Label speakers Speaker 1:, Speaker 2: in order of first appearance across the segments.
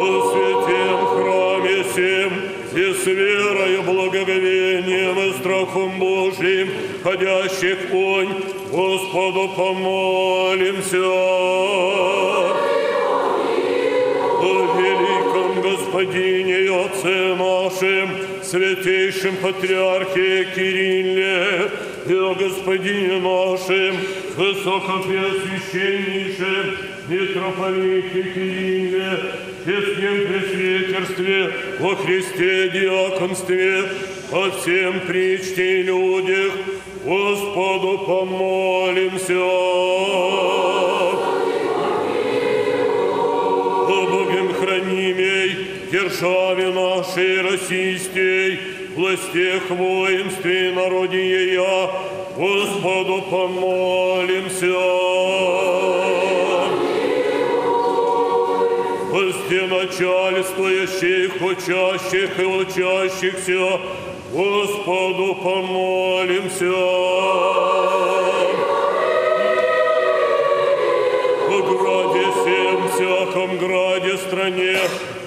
Speaker 1: Господу храме всем, и с верою, благоговением и страхом Божьим, ходящих онь, Господу помолимся. О великом Господине и Отце нашем, святейшем Патриархе Кирилле, о Господине нашим, Высокопреосвященнейшем, митрополите Киеве, честном пресвитерстве, во Христе диаконстве, о всем причте людях, Господу помолимся. О Богом хранимей, державе нашей российской, властях воинстве и народе помолимся. Возди начальствующих, учащих и учащихся, Господу помолимся. В граде всем, всяком граде стране,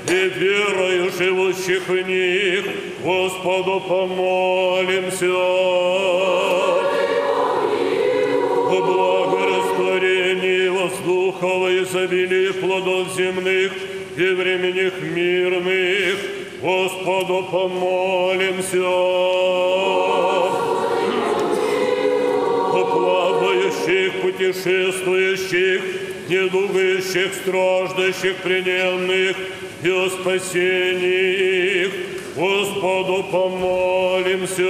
Speaker 1: и верою живущих в них, Господу помолимся. Изобилии плодов земных и временных мирных. Господу помолимся. Плавающих, путешествующих, недугающих, страждущих, плененных и о спасении их. Господу помолимся.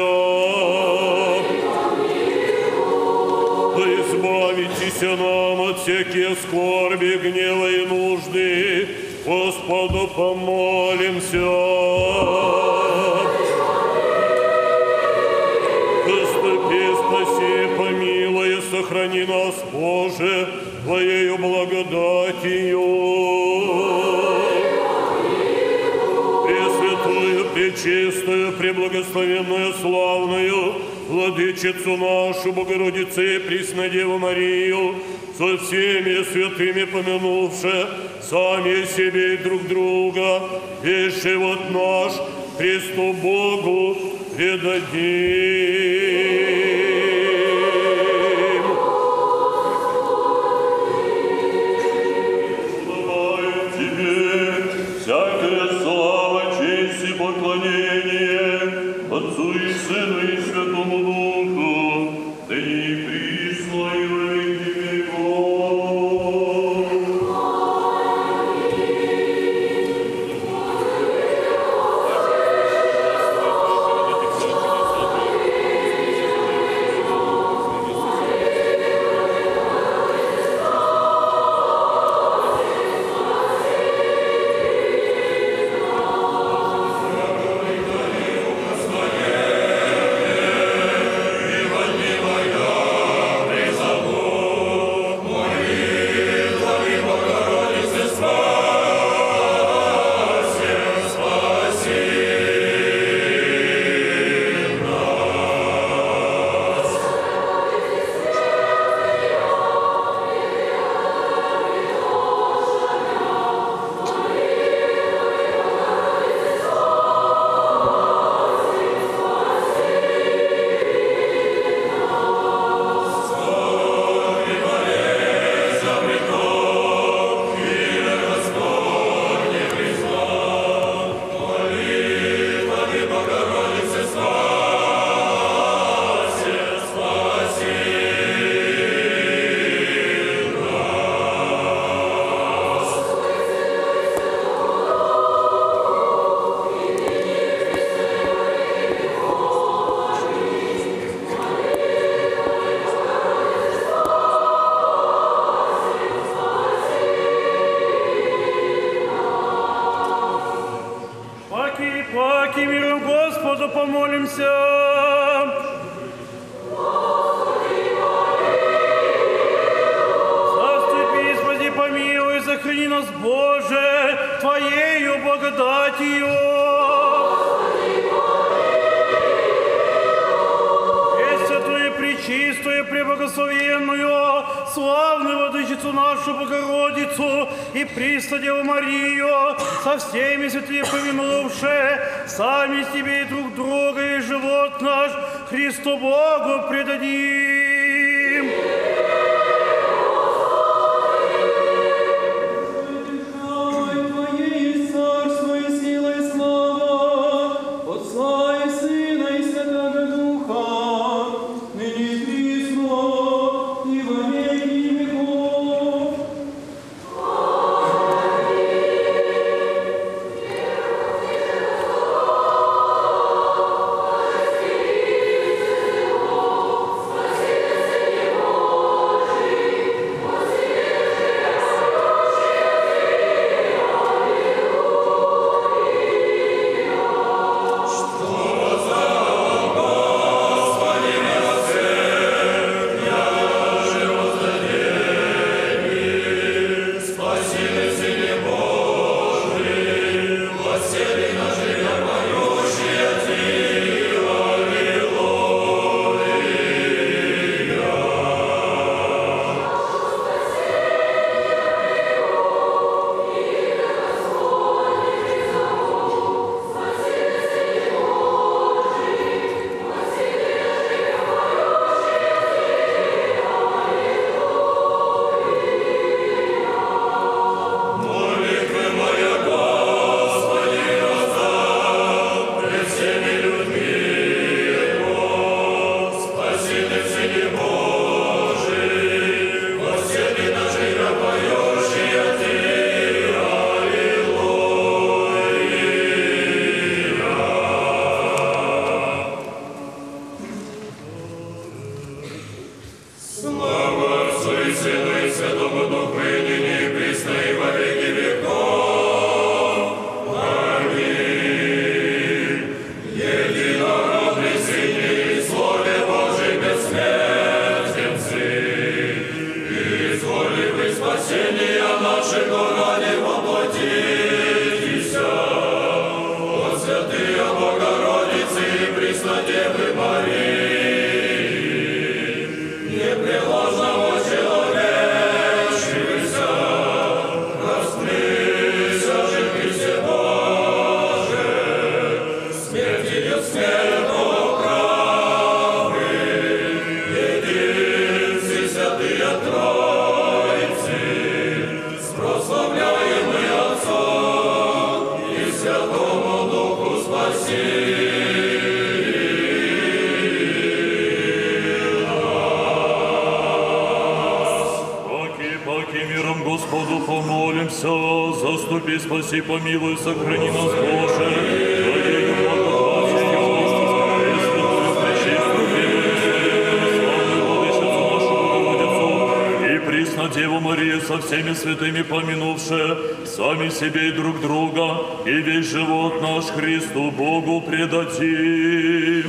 Speaker 1: Избавитесь нам от всяких скорби, гнева и нужды. Господу помолимся. Заступи, спаси, помилуй, сохрани нас, Боже, Твоею благодатью. Пресвятую, пречистую, преблагословенную, славную, Владычицу нашу, Богородицу и Преснодеву Марию, со всеми святыми помянувши, сами себе и друг друга, весь живот наш Христу Богу предадим.
Speaker 2: Мария со всеми святыми помянувшая, сами себе и друг друга, и
Speaker 3: весь живот наш Христу Богу предадим.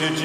Speaker 4: И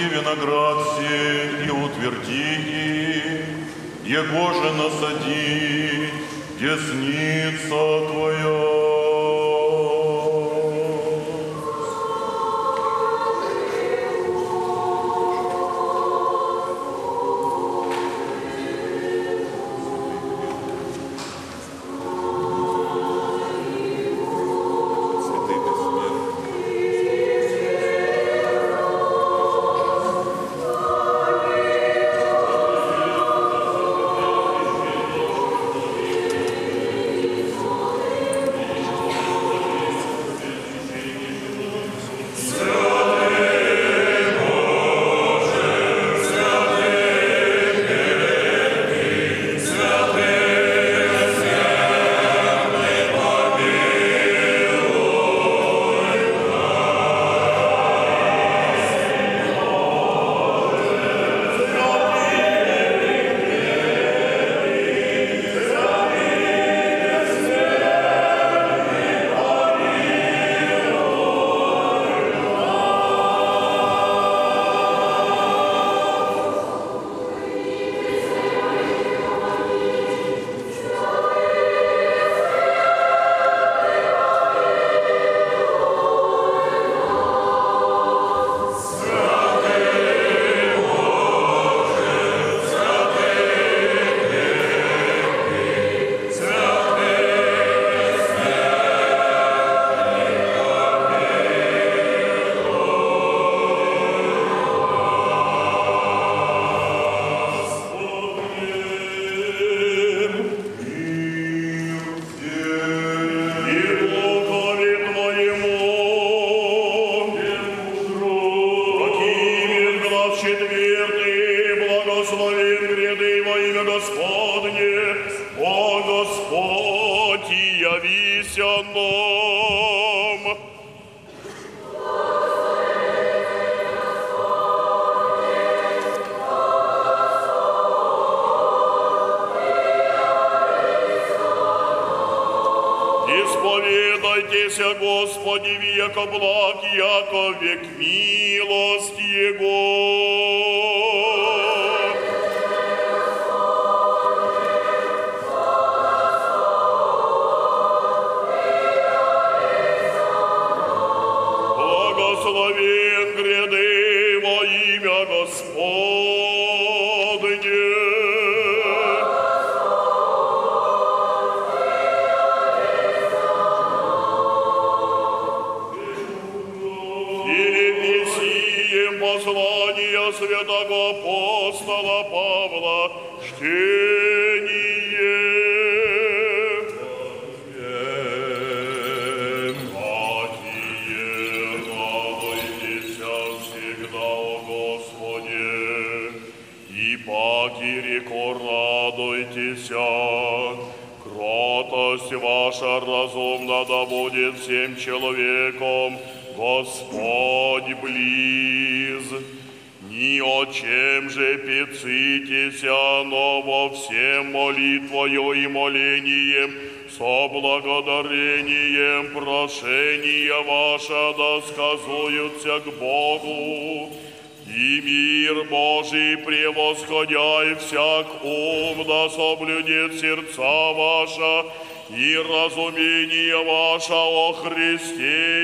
Speaker 5: Христе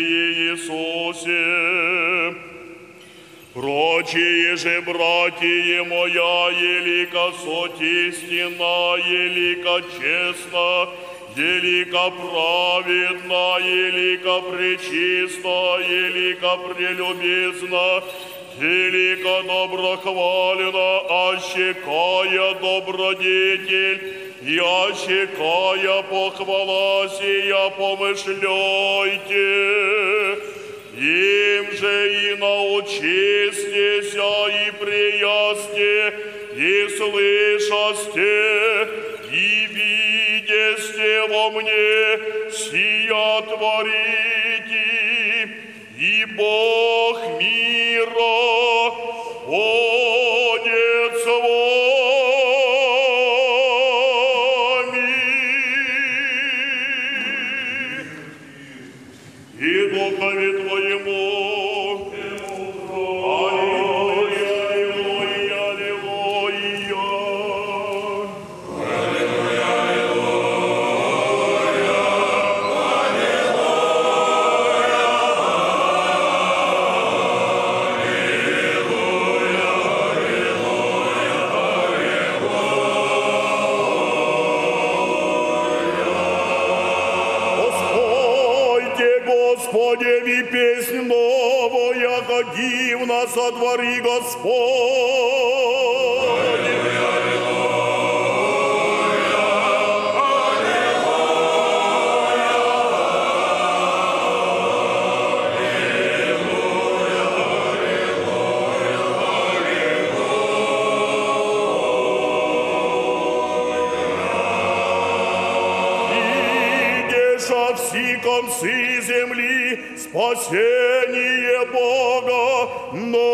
Speaker 5: Иисусе. Прочие же, братья моя, елика суть истина, елика честно, елика праведна, елика пречисто, елика прелюбезна, елика доброхвалена, ощекая добродетель, я кая похвала я помышляйте, им же и научистеся и приясте, и слышасте, и видесте во мне сия творите, и Бог мира, Отец ваш, концы земли спасение Бога, но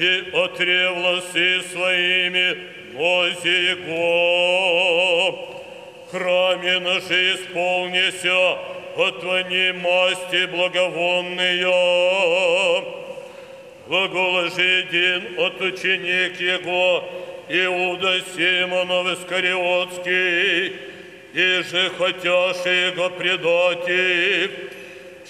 Speaker 5: и
Speaker 1: отревласы своими нозе Его. Храме наши исполнися, отвони масти благовонные. Глаголожи один от ученик Его, Иуда Симонов Искариотский, и же хотяши Его предати,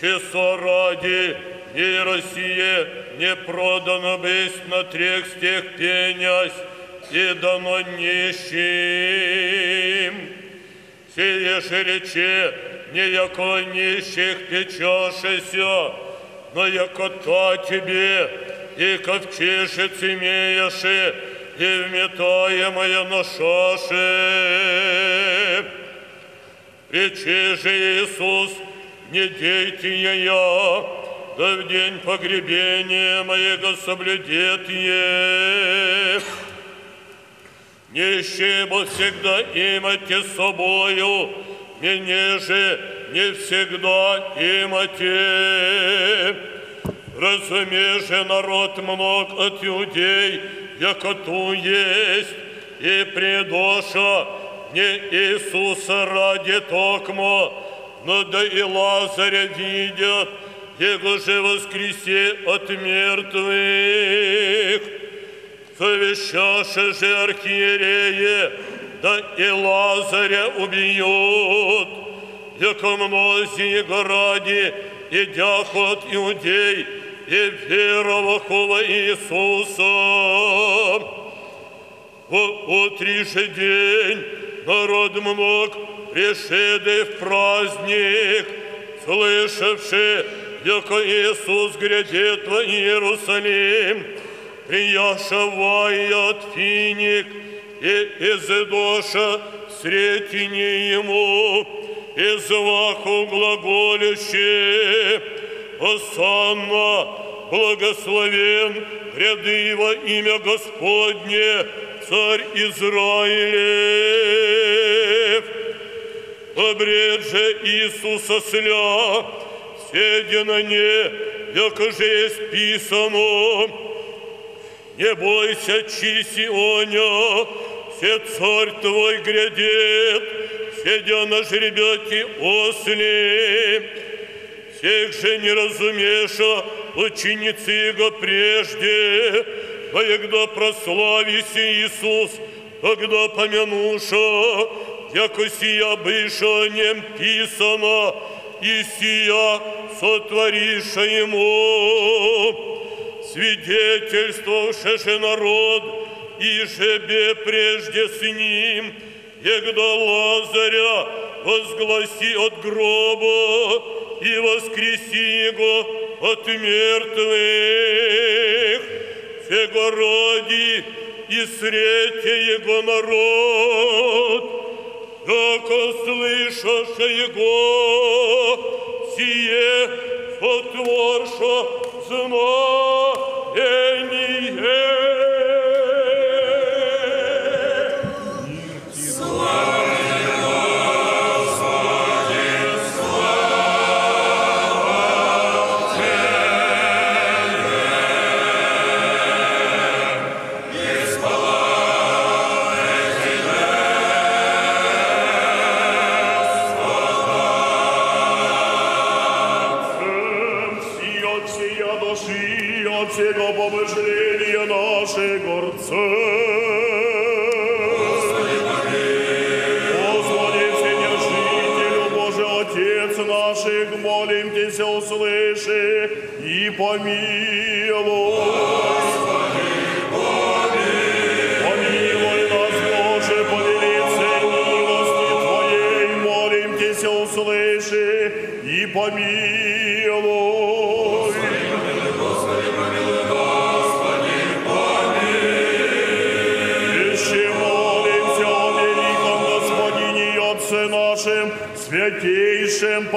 Speaker 1: часо ради и Россия не продано быть на трех стех пенясь, и дано нищим. Сие же рече, не яко нищих печешися, но яко та тебе, и ковчишец имеешь, и вметаемое ношаше. Речи же Иисус, не дейте я, да в день погребения моего соблюдет е. Нищие бы всегда имате с собою, мне же не всегда имате. Разумеешь, же народ много от иудей, яко ту есть, и предоша не Иисуса ради токмо, но да и Лазаря видят, его же воскресе от мертвых. Совещаше же архиереи, да и Лазаря убьют, яко многие ради, идях от иудей, и веровахова Иисуса. В утриши день народ мог решеды в праздник, слышавши, яко Иисус грядет во Иерусалим, прияшавая от финик, и изыдоша сретине ему, и зваху глаголюще, Осанна, благословен гряды во имя Господне, Царь Израилев. Обред же Иисуса сля, седя на не, яко же есть писано, не бойся, Чисионя, все царь твой грядет, сидя на жребете осли. Всех же не разумеша ученицы Его прежде, а когда прославися Иисус, когда помянуша, яко сия быша нем писано, и сия сотвориша Ему свидетельствовавши народ, и жебе прежде с ним, егда Лазаря возгласи от гроба и воскреси его от мертвых. Сего ради и срете его народ, яко слышаше его, сие отворша знамение.
Speaker 5: И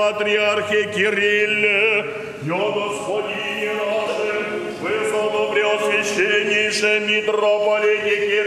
Speaker 5: Патриархе Кирилле, о Господине нашем, высокопреосвященнейшем митрополите Кирилле,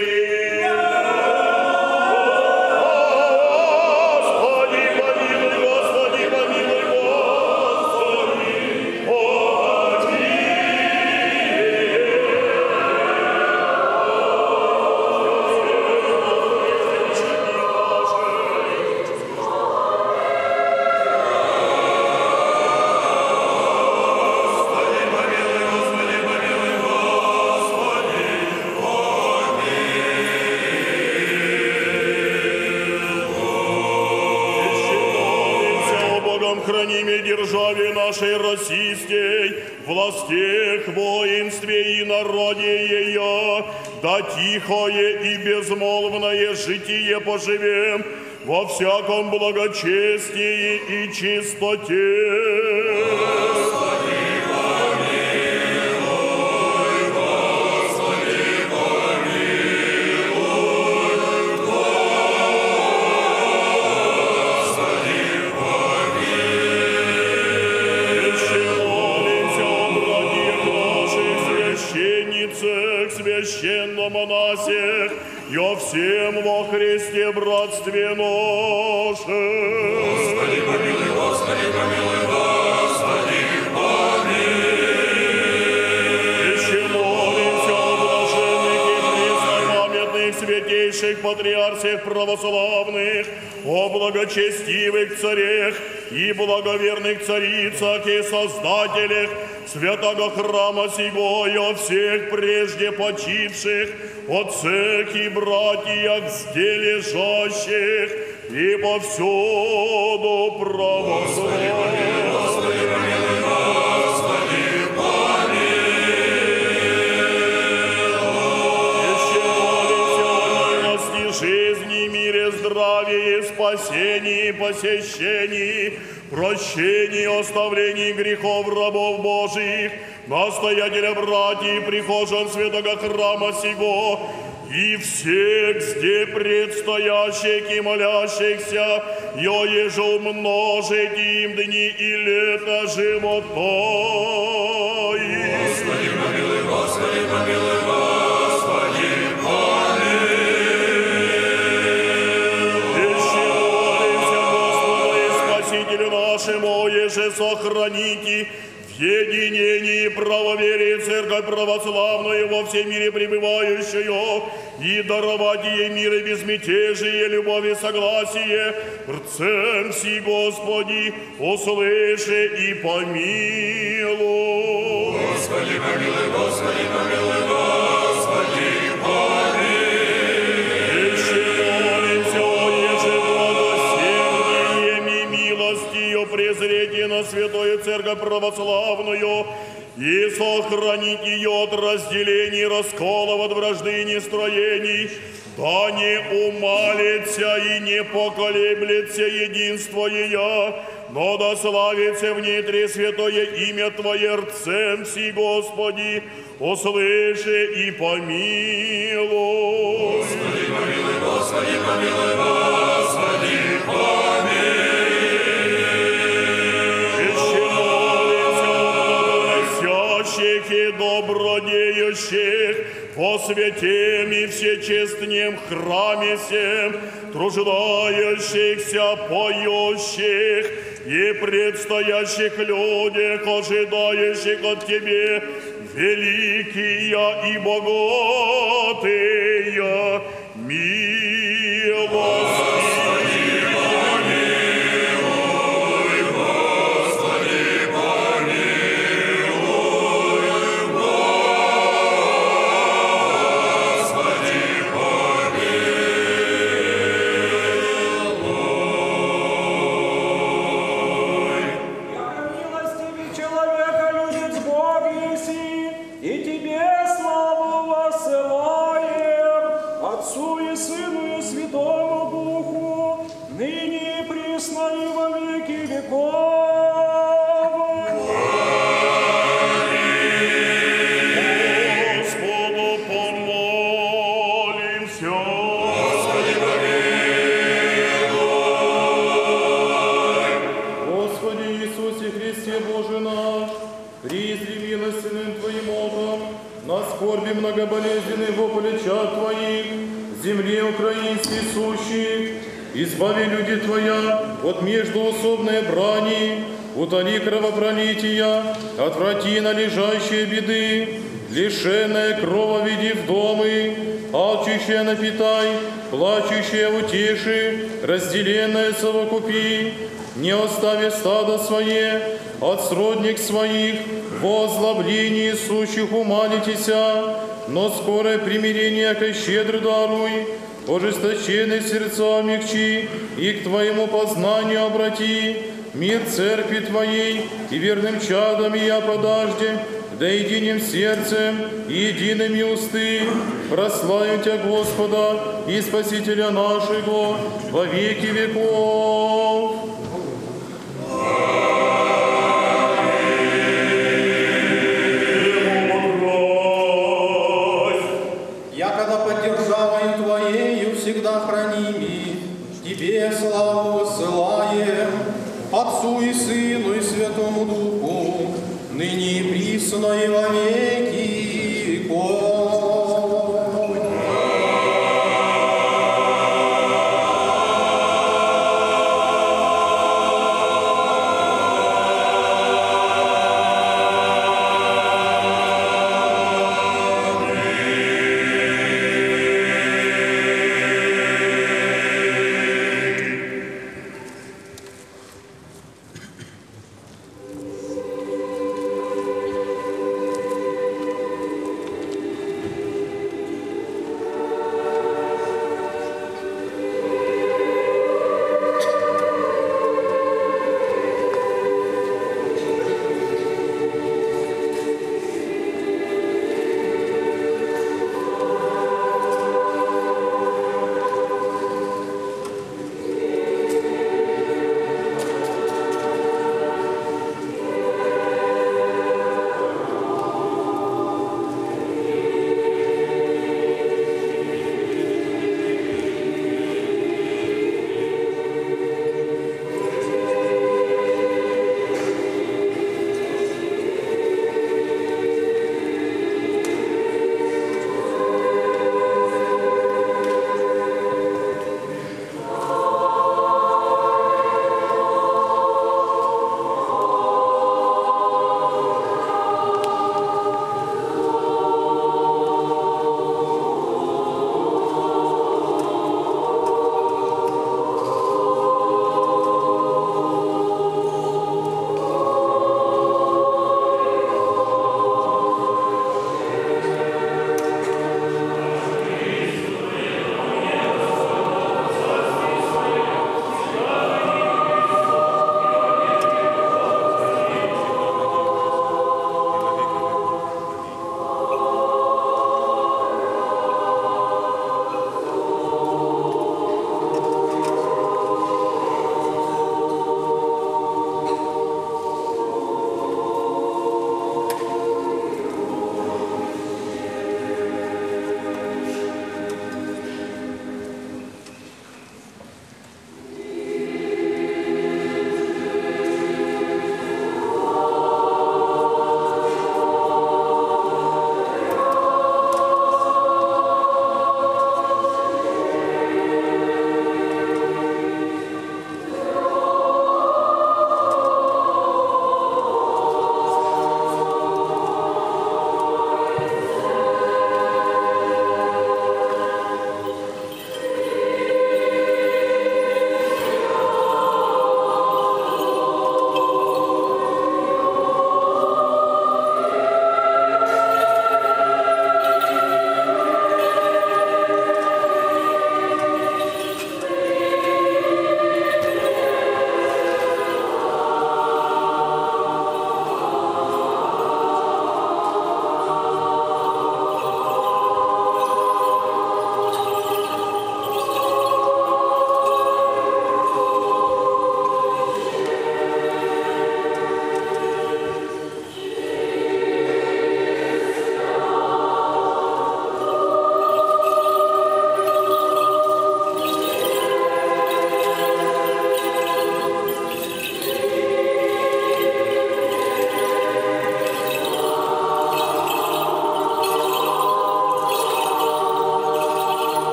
Speaker 5: тихое и безмолвное житие поживем во всяком благочестии и чистоте. Еще молимся о братьях наших, священномонасях, и о всем во Христе братстве нашем. Еще молимся блаженных и преснопамятных святейших патриарсиях православных, о благочестивых царях и благоверных царицах и создателях святого храма сего и о всех прежде почивших отцах и братьях здесь лежащих и повсюду мире, здравии, спасении, посещении, прощении, оставлении грехов рабов Божиих, настоятеля братьев, прихожан святого храма сего, и всех здесь предстоящих и молящихся, yo еже умножить им дни и лета живота их. Еще сохраните в единении правоверии Церковь Православную во всем мире пребывающую и даровать ей мир и безмятежие, любовь и согласие. Рцем си, Господи, услыши и помилуй. Еще презрите на Святую Церковь Православную и сохранить ее от разделений, расколов, от вражды и нестроений, да не умалится и не поколеблется единство ее, но да славится в ней Святое имя Твое рцем си, Господи, услыши и помилуй. Еще добродеющих, по святем и всечестнем храме всем, труждающихся, поющих и предстоящих людях, ожидающих от Тебе великие и богатые милости.
Speaker 6: Избави люди Твоя от междуусобной брани, утоли кровопролития, отврати належащие беды, лишенное крова веди в домы, алчущее напитай, плачущее утеши, разделенное совокупи, не остави стадо свое от сродник своих, во озлоблении сущих умалитеся, но скорое примирение ко щедро даруй, ожесточенные сердца мягчи и к Твоему познанию обрати,
Speaker 7: мир церкви Твоей и верным чадом я подажде, да единым сердцем и едиными усты прославим Тебя, Господа и Спасителя нашего во веки веков.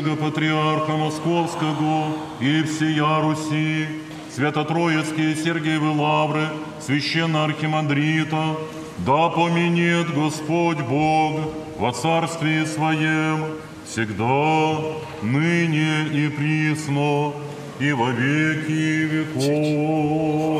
Speaker 8: Святейшего патриарха Московского и всея Руси, свято-троицкие Сергиевы Лавры, священно-архимандрита, да поменет Господь Бог во Царстве Своем, всегда, ныне и присно, и во веки веков.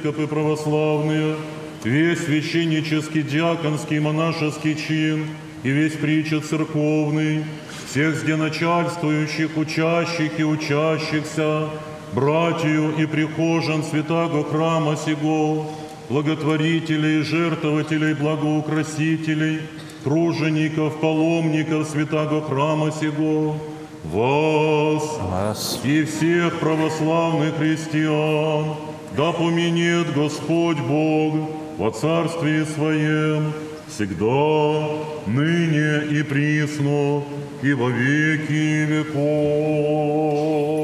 Speaker 8: Епископы православные, весь священнический, диаконский, монашеский чин и весь притча церковный, всех зденачальствующих, учащих и учащихся, братью и прихожан святаго храма сего, благотворителей, жертвователей, благоукрасителей, тружеников, паломников святаго храма сего, вас, и всех православных христиан, да поменет Господь Бог во Царстве Своем, всегда,
Speaker 9: ныне и присно, и во веки веков.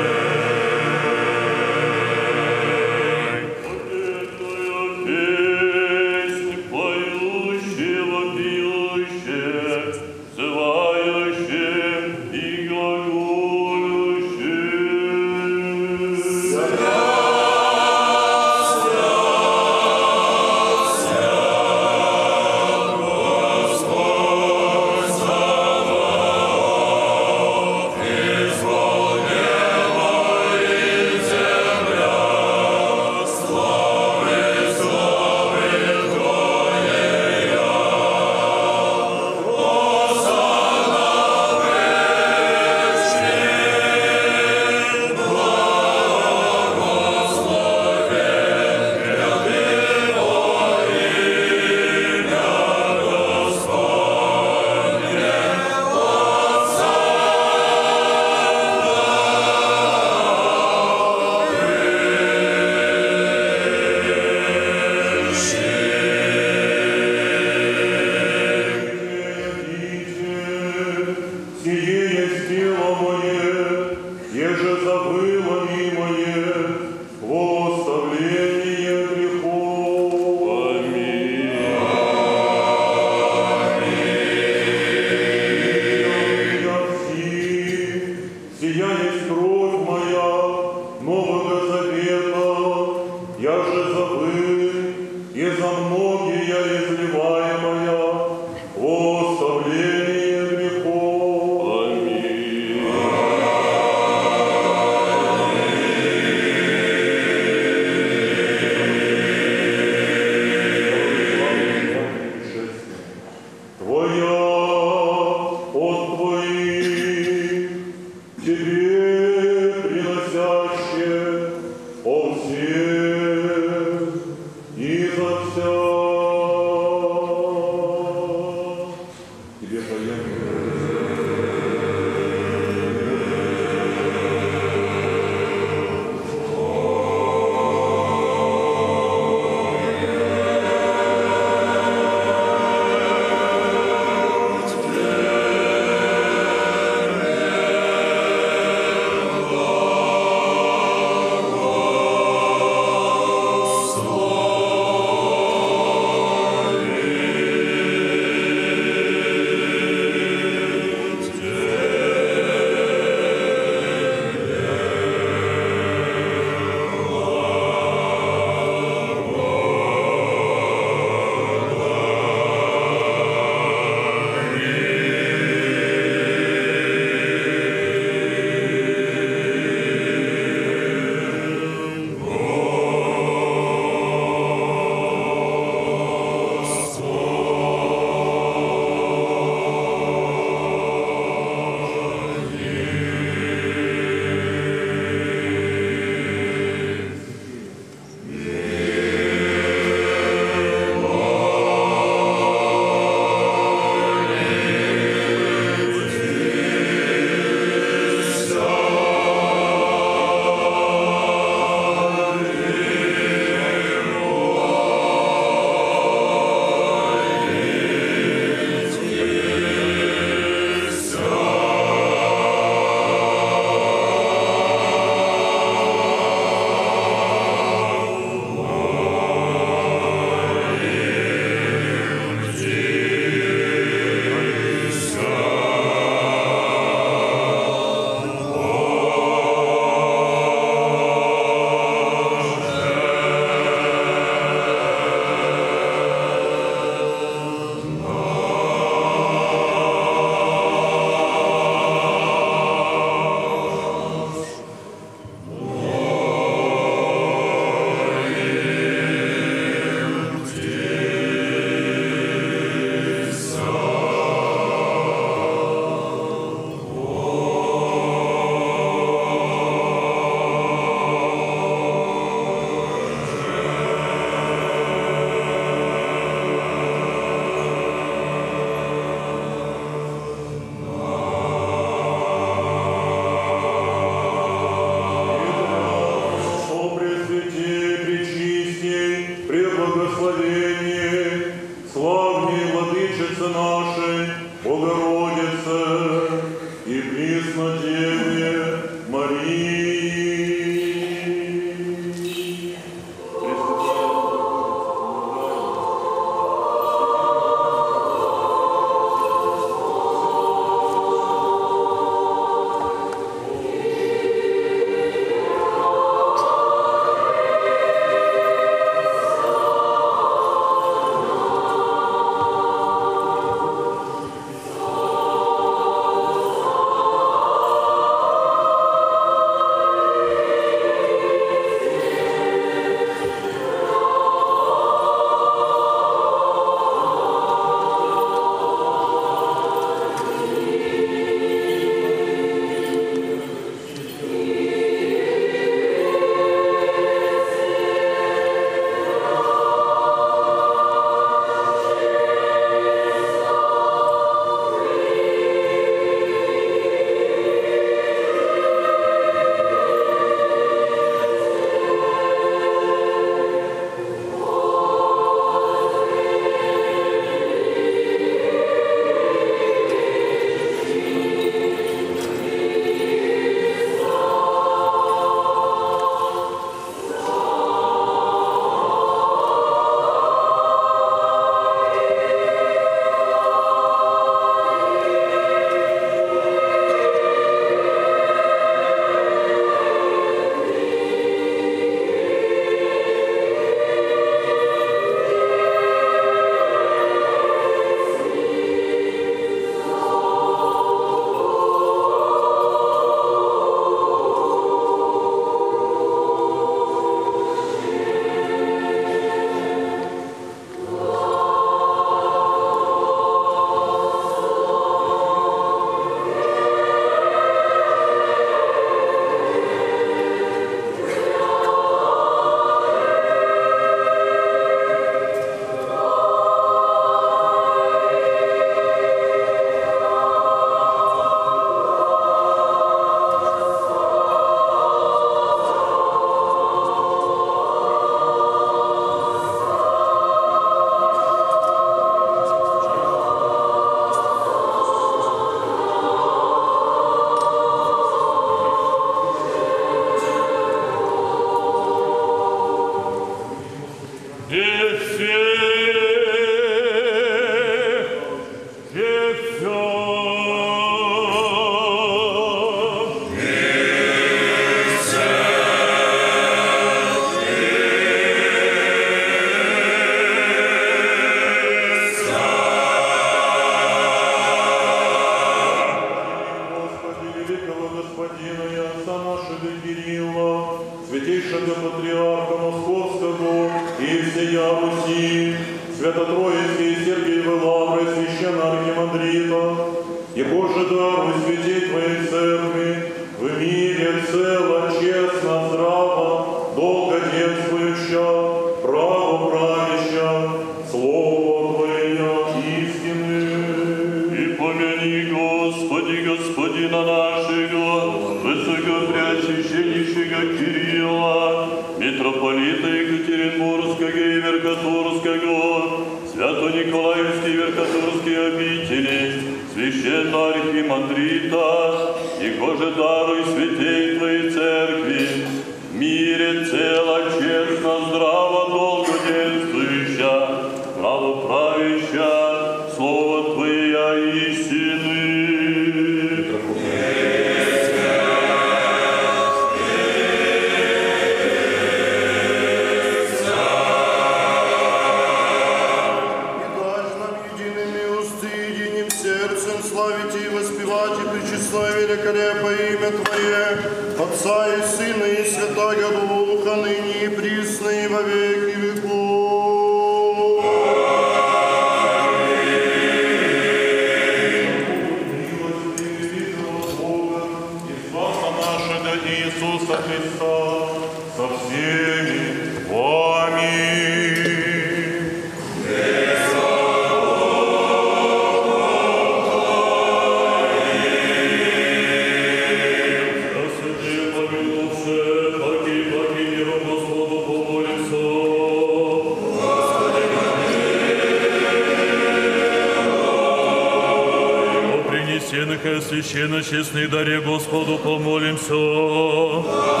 Speaker 1: Помолимся.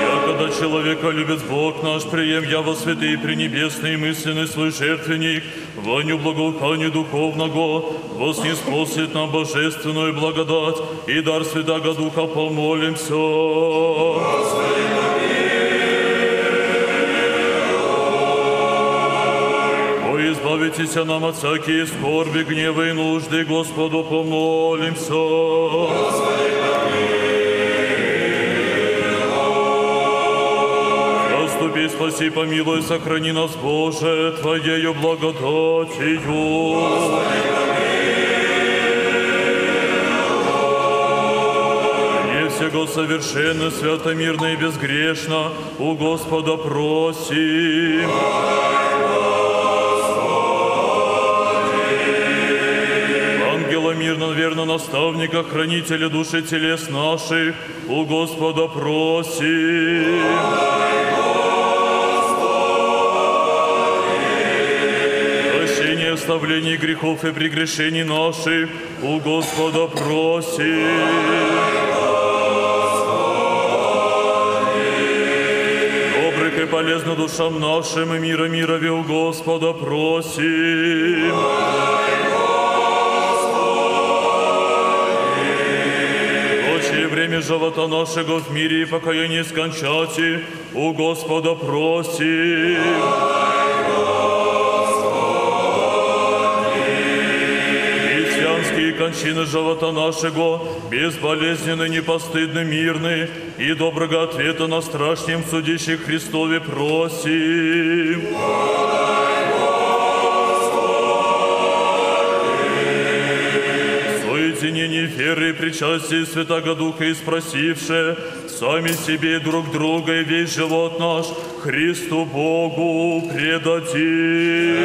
Speaker 1: Якогда человека любит Бог наш, прием я во святые пренебесные мысленный свой жертвенник, воню благоуханию духовного, вознеспосит нам божественную благодать и дар Святаго Духа помолимся. О, избавитесь нам от всякие скорби, гнева и нужды, Господу помолимся. Заступи, спаси, помилуй, сохрани нас, Боже, Твоею благодатью. Не всего совершенно, свято, мирно и безгрешно у Господа просим. Наставника, хранителя души телес наших, у Господа просим. Прощение оставлений грехов и прегрешений наших, у Господа просим. И полезно душам нашим и мира мирове у Господа просим. Время живота нашего в мире и покаяние скончати, у Господа просим. Христианские кончины живота нашего, безболезненны, непостыдны, мирны, и доброго ответа на страшнем судище Христове просим. Соединение веры и причастия Святаго Духа и спросивши сами себе друг друга и весь живот наш Христу Богу предадим.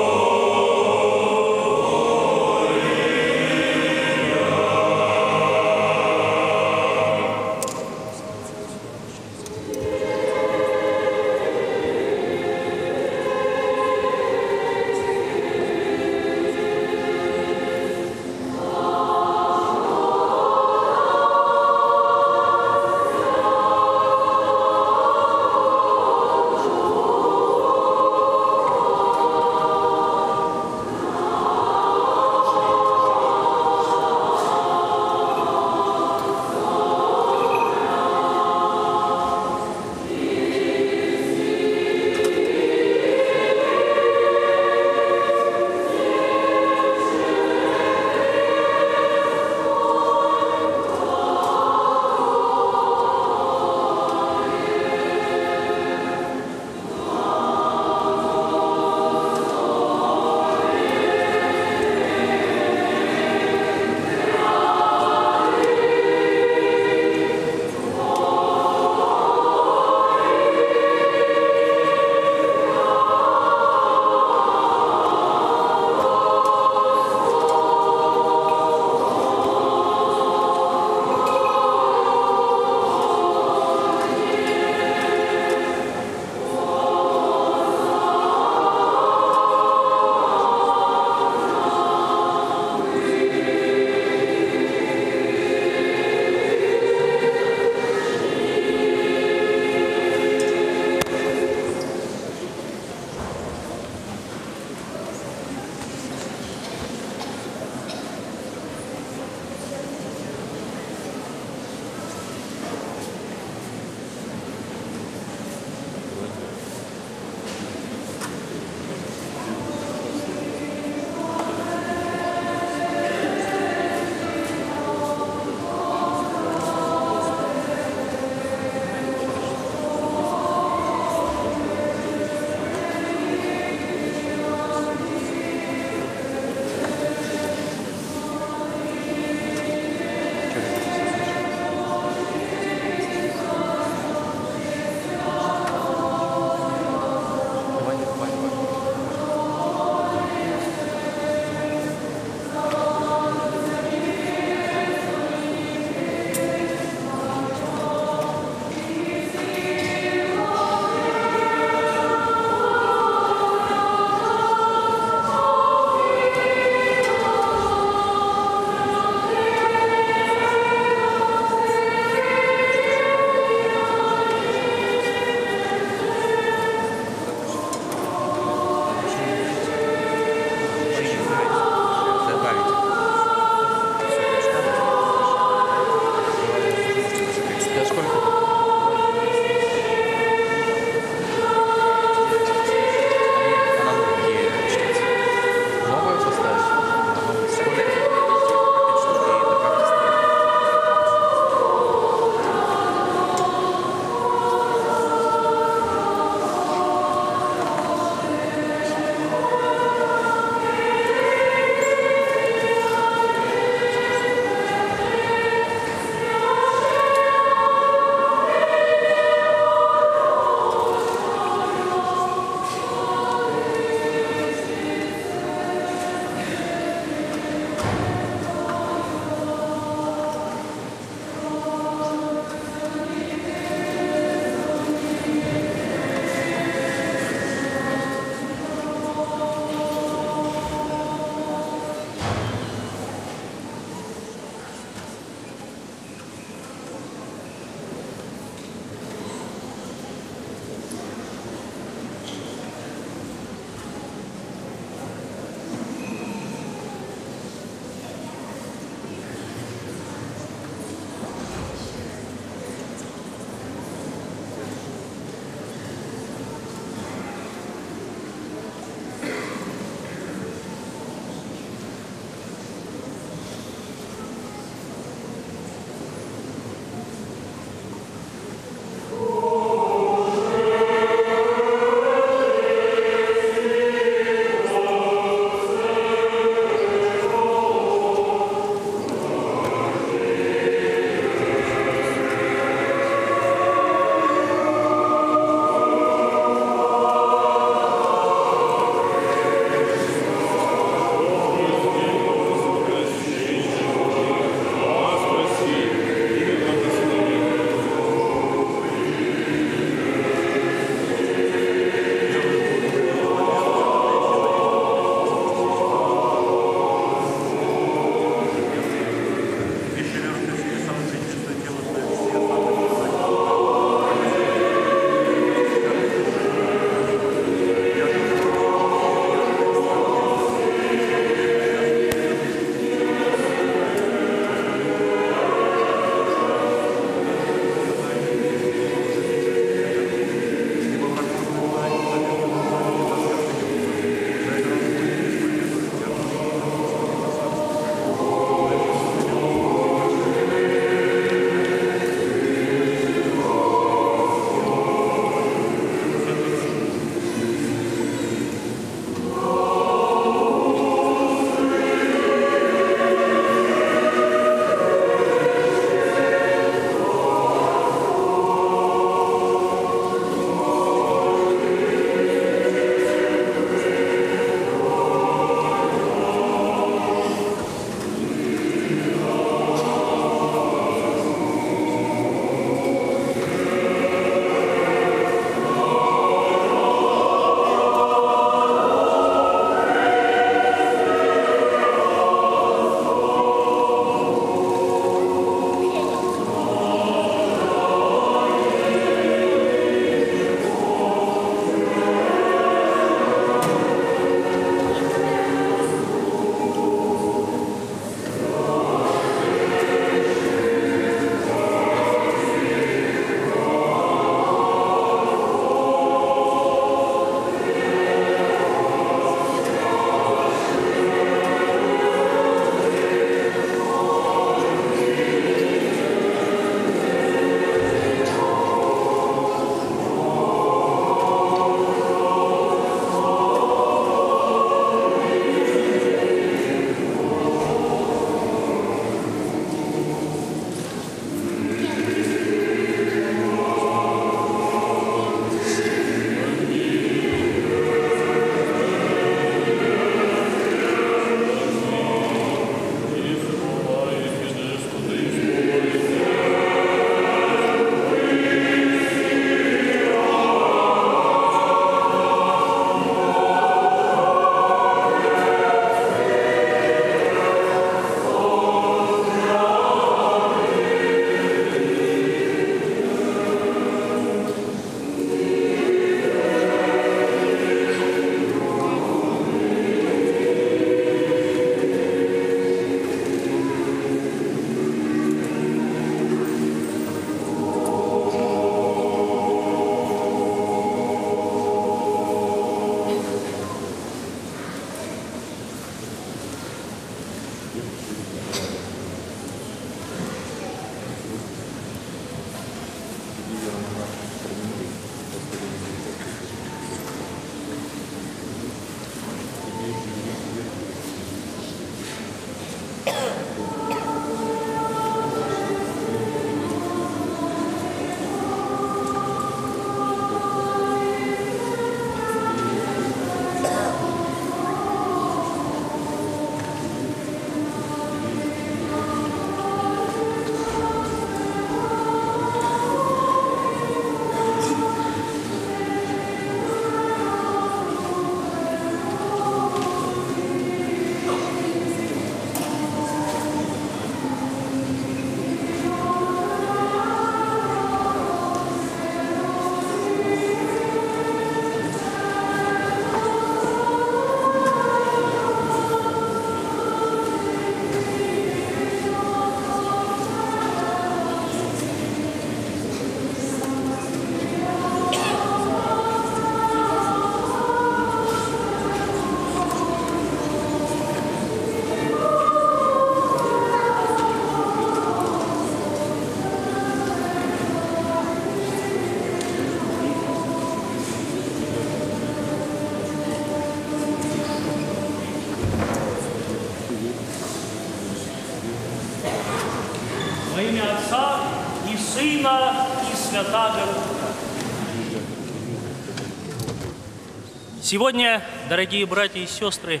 Speaker 3: Сегодня, дорогие братья и сестры,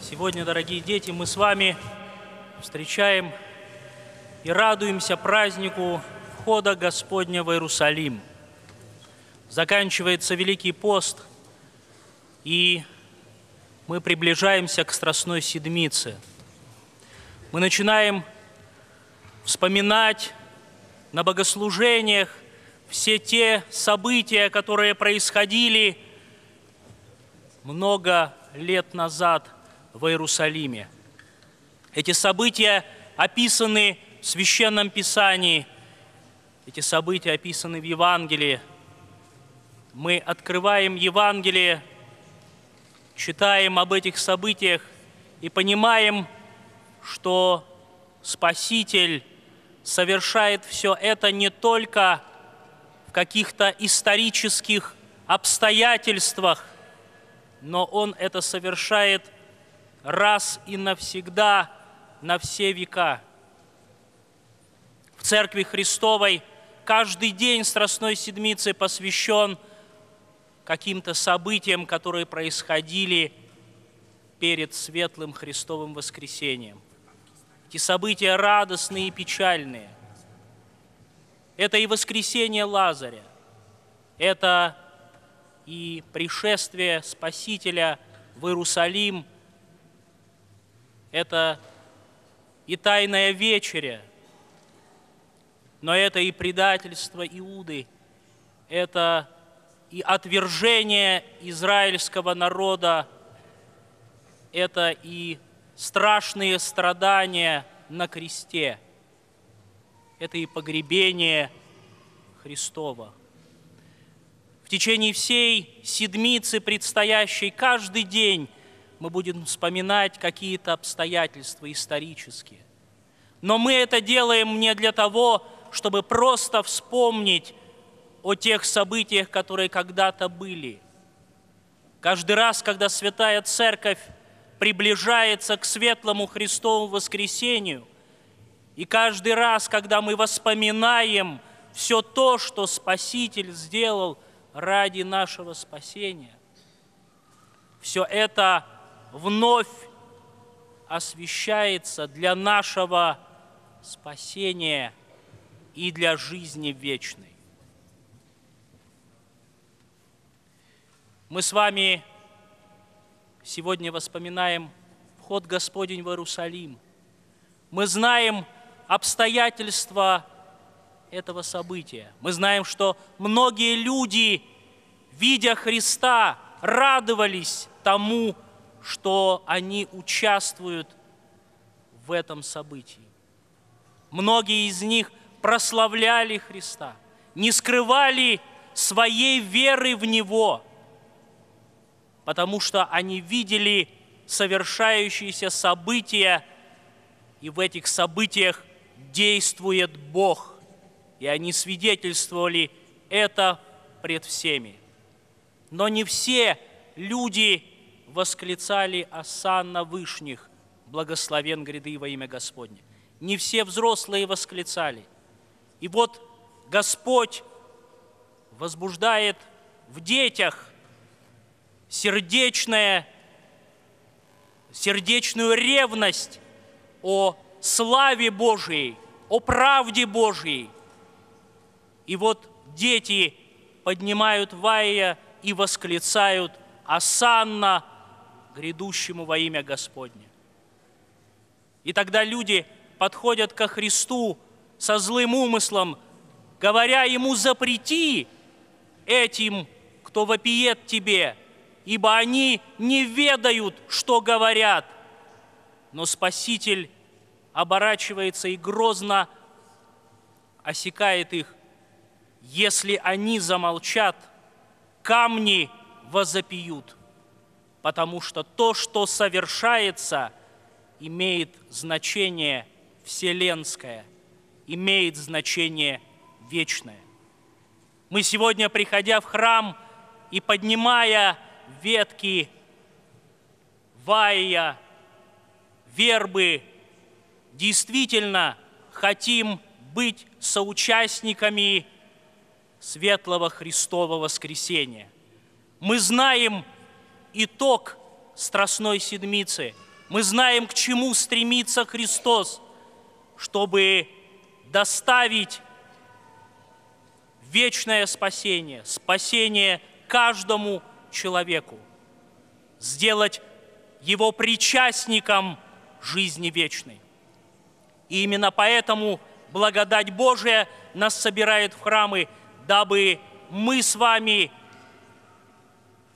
Speaker 3: сегодня, дорогие дети, мы с вами встречаем и радуемся празднику входа Господня в Иерусалим. Заканчивается Великий пост, и мы приближаемся к Страстной Седмице. Мы начинаем вспоминать на богослужениях все те события, которые происходили много лет назад в Иерусалиме. Эти события описаны в Священном Писании, эти события описаны в Евангелии. Мы открываем Евангелие, читаем об этих событиях и понимаем, что Спаситель совершает все это не только в каких-то исторических обстоятельствах, но Он это совершает раз и навсегда, на все века. В Церкви Христовой каждый день Страстной Седмицы посвящен каким-то событиям, которые происходили перед Светлым Христовым Воскресением. Эти события радостные и печальные. Это и воскресение Лазаря, это и пришествие Спасителя в Иерусалим, это и тайная вечеря, но это и предательство Иуды, это и отвержение израильского народа, это и страшные страдания на кресте, это и погребение Христова. Течение всей седмицы предстоящей каждый день мы будем вспоминать какие-то обстоятельства исторические. Но мы это делаем не для того, чтобы просто вспомнить о тех событиях, которые когда-то были. Каждый раз, когда Святая Церковь приближается к светлому Христову воскресению, и каждый раз, когда мы воспоминаем все то, что Спаситель сделал ради нашего спасения, все это вновь освящается для нашего спасения и для жизни вечной. Мы с вами сегодня воспоминаем вход Господень в Иерусалим. Мы знаем обстоятельства этого события. Мы знаем, что многие люди, видя Христа, радовались тому, что они участвуют в этом событии. Многие из них прославляли Христа, не скрывали своей веры в Него – потому что они видели совершающиеся события, и в этих событиях действует Бог. И они свидетельствовали это пред всеми. Но не все люди восклицали «Осанна Вышних, благословен гряды во имя Господне». Не все взрослые восклицали. И вот Господь возбуждает в детях сердечное, сердечную ревность о славе Божией, о правде Божией. И вот дети поднимают вая и восклицают «Асанна грядущему во имя Господне». И тогда люди подходят ко Христу со злым умыслом, говоря Ему «Запрети этим, кто вопиет Тебе, ибо они не ведают, что говорят. Но Спаситель оборачивается и грозно осекает их. Если они замолчат, камни возопьют, потому что то, что совершается, имеет значение вселенское, имеет значение вечное. Мы сегодня, приходя в храм и поднимая ветки, вая, вербы, действительно хотим быть соучастниками светлого Христова воскресения. Мы знаем итог Страстной Седмицы. Мы знаем, к чему стремится Христос, чтобы доставить вечное спасение, спасение каждому человеку, сделать его причастником жизни вечной. И именно поэтому благодать Божия нас собирает в храмы, дабы мы с вами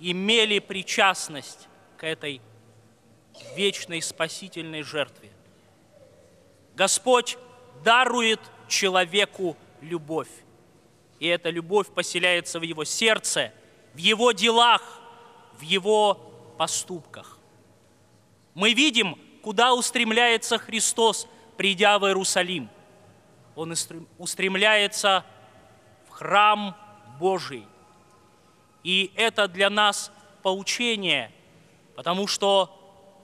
Speaker 3: имели причастность к этой вечной спасительной жертве. Господь дарует человеку любовь. И эта любовь поселяется в его сердце, в его делах, в его поступках. Мы видим, куда устремляется Христос, придя в Иерусалим. Он устремляется храм Божий. И это для нас поучение, потому что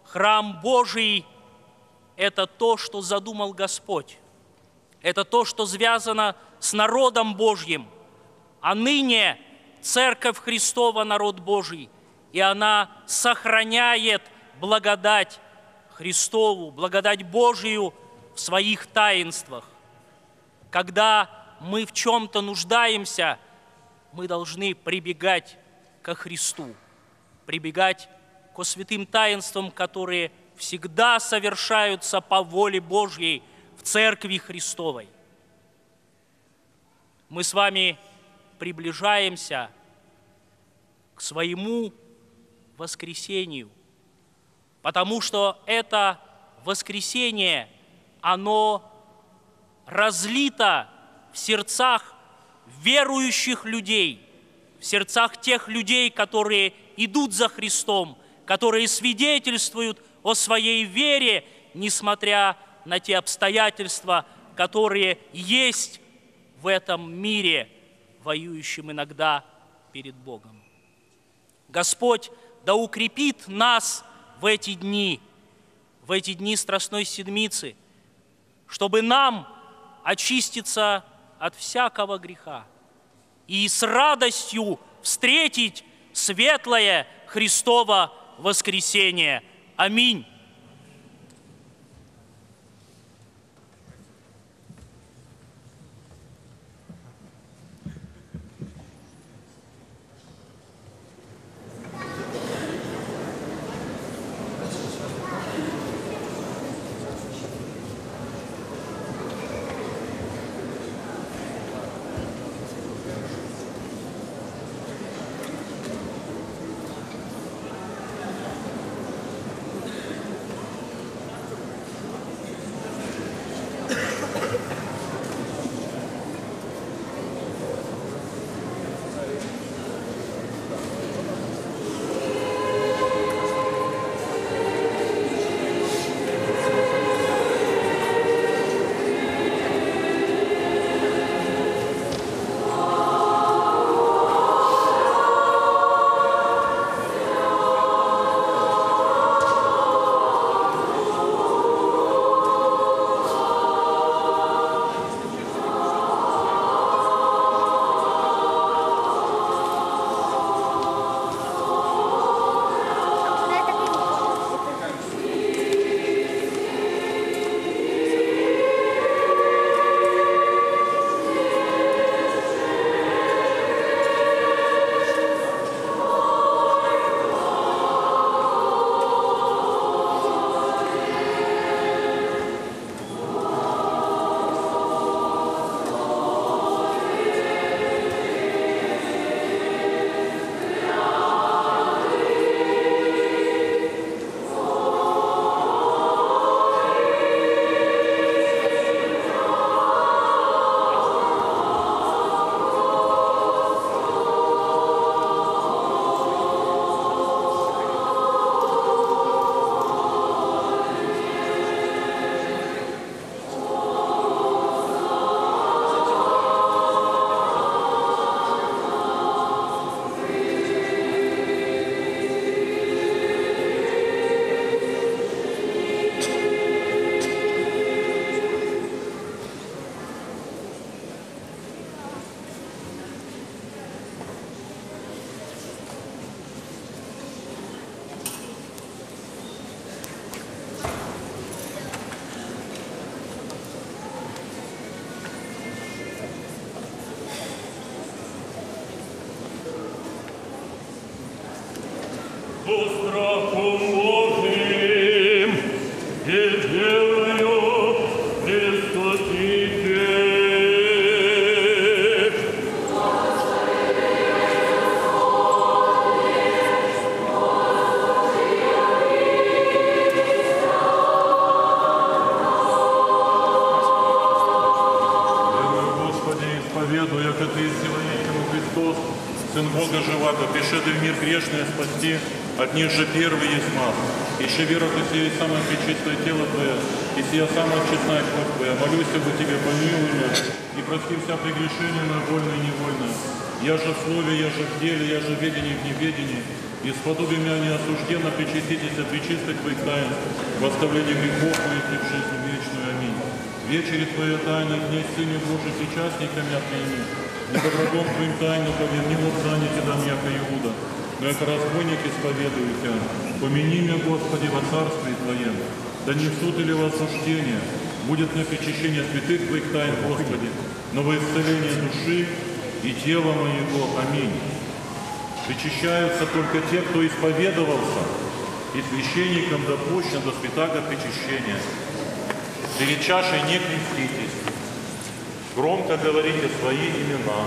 Speaker 3: храм Божий – это то, что задумал Господь. Это то, что связано с народом Божьим. А ныне Церковь Христова – народ Божий, и она сохраняет благодать Христову, благодать Божию в своих таинствах. Когда мы в чем-то нуждаемся, мы должны прибегать ко Христу, прибегать ко святым таинствам, которые всегда совершаются по воле Божьей в Церкви Христовой. Мы с вами приближаемся к своему воскресению, потому что это воскресение, оно разлито в сердцах верующих людей, в сердцах тех людей, которые идут за Христом, которые свидетельствуют о своей вере, несмотря на те обстоятельства, которые есть в этом мире, воюющем иногда перед Богом. Господь да укрепит нас в эти дни, в эти дни Страстной Седмицы, чтобы нам очиститься от всякого греха и с радостью встретить светлое Христово воскресение. Аминь.
Speaker 9: От же первый есть маз. Еще вера Ты сия и самое пречистое тело Твое, и сия самая честная кровь Твоя. Молюсь об Тебе, помилуй меня, и прости вся прегрешения мое вольное и невольное. Я же в слове, я же в деле, я же в ведении в неведении, и сподоби меня неосужденно причаститесь от причистых Твоих тайн, в оставлении грехов моих и в жизнь вечную. Аминь. Вечери Твоя тайна, князь Сыне Божий, отныне. Не по врагом Твоим тайну поверни лобзание дам, яко Иуда. Но яко разбойник исповедую Тебя. Помяни меня, Господи, во царстве Твоем. Да не суд или в осуждение. Будет мне причащение святых Твоих тайн, Господи, но во исцеление души и тела моего. Аминь. Причащаются только те, кто исповедовался, и священникам допущено до святаго причащения. Перед чашей не креститесь. Громко говорите свои имена.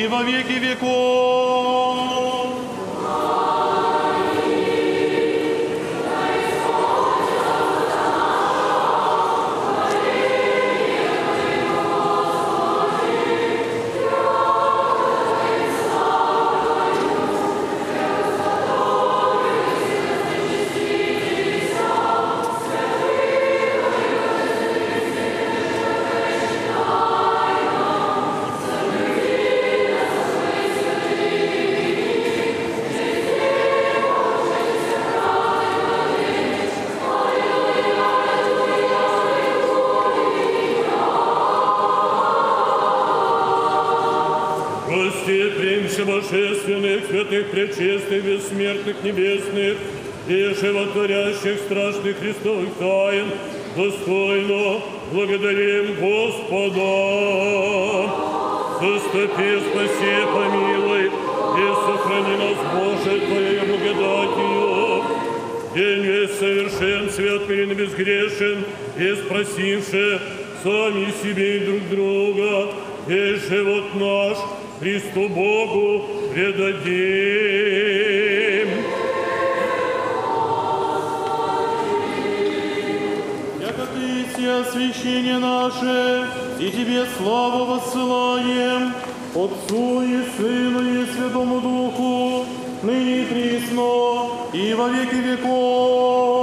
Speaker 3: И во веки веков. Пречистых, бессмертных, небесных и животворящих страшных Христовых тайн, достойно благодарим Господа. Заступи, спаси, помилуй и сохрани нас, Боже, Твоей благодатью. День весь совершен, свят мирен и безгрешен, и спросивши сами себе и друг друга, и живот наш Христу Богу предадим. Все освящение наше, и Тебе славу воссылаем, Отцу и Сыну и Святому Духу, ныне и присно, и во веки веков.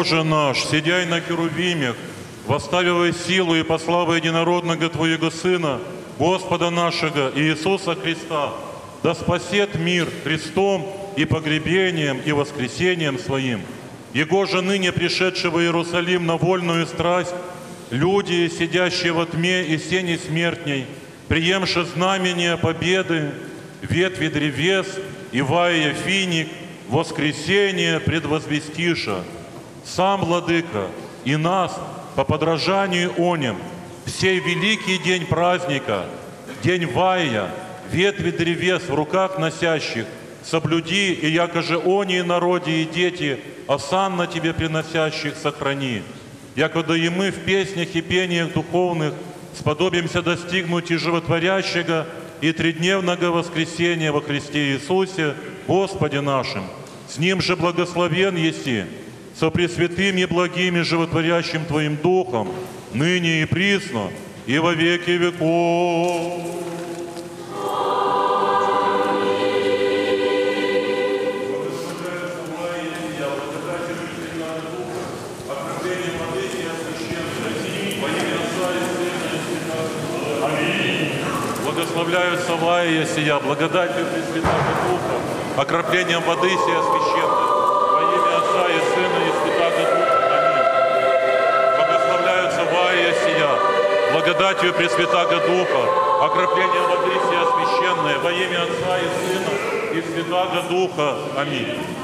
Speaker 10: Боже
Speaker 9: наш, сидяй на херувимях, восставивай силу и по славе единородного Твоего Сына, Господа нашего Иисуса Христа, да спасет мир Христом и погребением и воскресением Своим. Его же ныне пришедшего в Иерусалим на вольную страсть, люди, сидящие во тьме и сени смертней, приемши знамение победы, ветви древес, Ивая финик, воскресение предвозвестиша. Сам, Владыка, и нас по подражанию онем, в великий день праздника, день Вая, ветви древес в руках носящих, соблюди, и якоже они народе и дети, осанна тебе приносящих сохрани. Якода и мы в песнях и пениях духовных сподобимся достигнуть и животворящего, и тридневного воскресения во Христе Иисусе, Господе нашим. С Ним же благословен еси, со пресвятым и благим и животворящим Твоим Духом, ныне и присно, и во веки веков. Благословляю и сия, благодатью Пресвятого Духа, окроплением воды сия священной, благодатью Пресвятаго Духа, окроплением воды сия священной, во имя Отца и Сына и Святаго Духа. Аминь.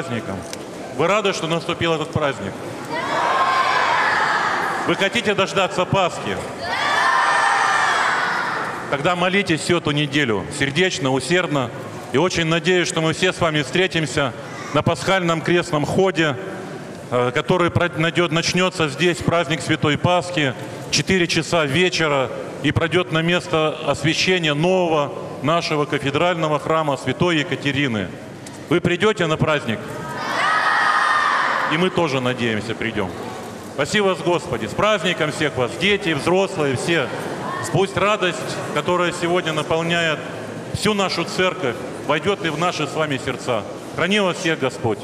Speaker 9: Праздником. Вы рады, что наступил этот праздник? Вы хотите дождаться Пасхи? Тогда молитесь всю эту неделю, сердечно, усердно. И очень надеюсь, что мы все с вами встретимся на пасхальном крестном ходе, э, который начнется здесь, праздник Святой Пасхи, 4 часа вечера, и пройдет на место освящения нового нашего кафедрального храма Святой Екатерины. Вы придете на праздник? И мы тоже, надеемся, придем. Спасибо вас, Господи. С праздником всех вас, дети, взрослые, все. Пусть радость, которая сегодня наполняет всю нашу церковь, войдет и в наши с вами сердца. Храни вас всех, Господь.